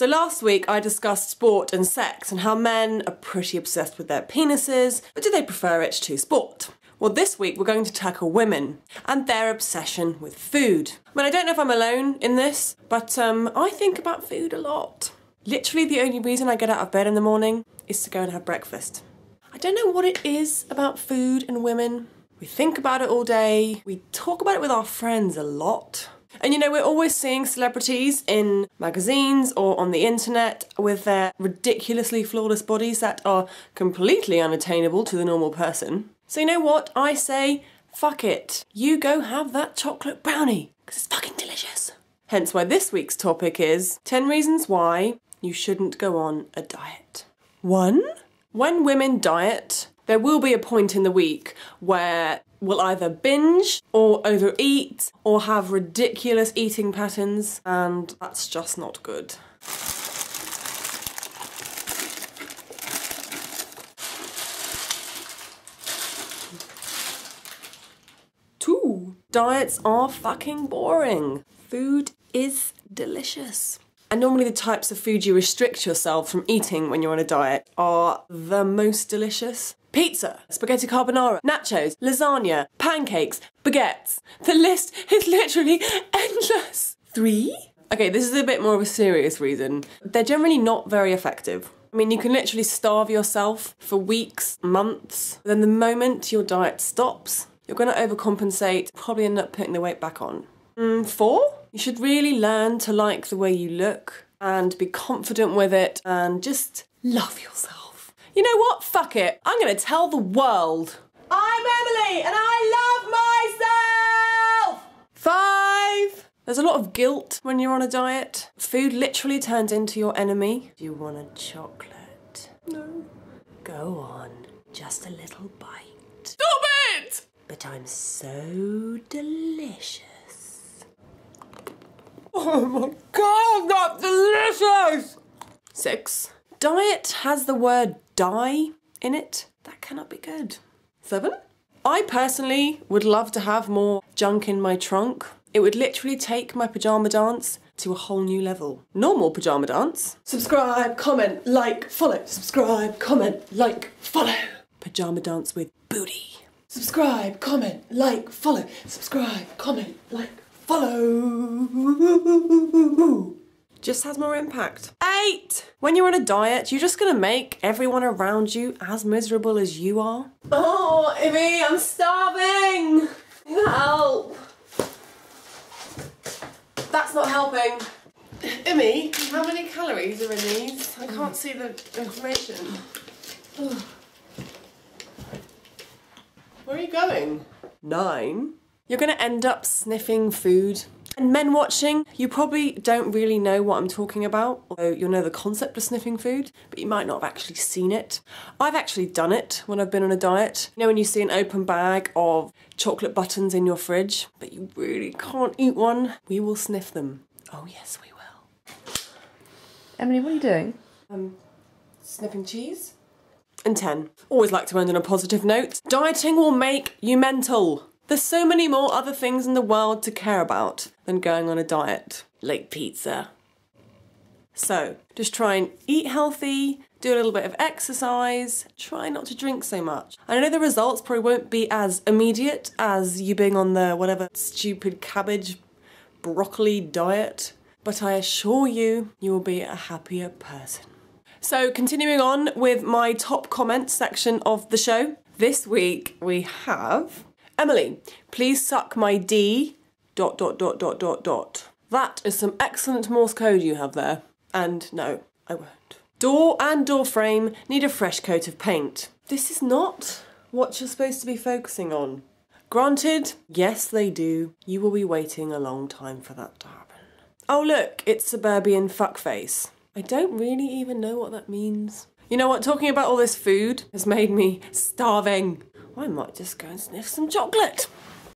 So last week I discussed sport and sex and how men are pretty obsessed with their penises, but do they prefer it to sport? Well, this week we're going to tackle women and their obsession with food. I mean, I don't know if I'm alone in this, but um, I think about food a lot. Literally, the only reason I get out of bed in the morning is to go and have breakfast. I don't know what it is about food and women. We think about it all day, we talk about it with our friends a lot. And you know, we're always seeing celebrities in magazines or on the internet with their ridiculously flawless bodies that are completely unattainable to the normal person. So, you know what? I say, fuck it. You go have that chocolate brownie, because it's fucking delicious. Hence why this week's topic is 10 reasons why you shouldn't go on a diet. One, when women diet, there will be a point in the week where we'll either binge or overeat or have ridiculous eating patterns, and that's just not good. Two, diets are fucking boring. Food is delicious. And normally, the types of food you restrict yourself from eating when you're on a diet are the most delicious. Pizza, spaghetti carbonara, nachos, lasagna, pancakes, baguettes. The list is literally endless. Three? Okay, this is a bit more of a serious reason. They're generally not very effective. I mean, you can literally starve yourself for weeks, months. Then the moment your diet stops, you're going to overcompensate, probably end up putting the weight back on. Mm, four? You should really learn to like the way you look and be confident with it and just love yourself. You know what? Fuck it. I'm going to tell the world. I'm Emily and I love myself! Five. There's a lot of guilt when you're on a diet. Food literally turns into your enemy. Do you want a chocolate? No. Go on. Just a little bite. Stop it! But I'm so delicious. Oh my god, that's delicious! Six. Diet has the word die in it. That cannot be good. Seven. I personally would love to have more junk in my trunk. It would literally take my pyjama dance to a whole new level. Normal pyjama dance. Subscribe, comment, like, follow. Subscribe, comment, like, follow. Pyjama dance with booty. Subscribe, comment, like, follow. Subscribe, comment, like, follow. Just has more impact. Eight! When you're on a diet, you're just gonna make everyone around you as miserable as you are. Oh, Ivy, I'm starving! Help! That's not helping. Imi, how many calories are in these? I can't see the information. Ugh. Where are you going? Nine. You're going to end up sniffing food. Men watching, you probably don't really know what I'm talking about, although you'll know the concept of sniffing food, but you might not have actually seen it. I've actually done it when I've been on a diet. You know when you see an open bag of chocolate buttons in your fridge, but you really can't eat one? We will sniff them. Oh yes, we will. Emily, what are you doing? Um, sniffing cheese? And 10. Always like to end on a positive note. Dieting will make you mental. There's so many more other things in the world to care about than going on a diet, like pizza. So, just try and eat healthy, do a little bit of exercise, try not to drink so much. I know the results probably won't be as immediate as you being on the whatever stupid cabbage broccoli diet, but I assure you, you will be a happier person. So, continuing on with my top comments section of the show, this week we have Emily, please suck my D dot dot dot dot dot dot. That is some excellent Morse code you have there. And no, I won't. Door and door frame need a fresh coat of paint. This is not what you're supposed to be focusing on. Granted, yes, they do. You will be waiting a long time for that to happen. Oh, look, it's suburban fuckface. I don't really even know what that means. You know what? Talking about all this food has made me starving. I might just go and sniff some chocolate.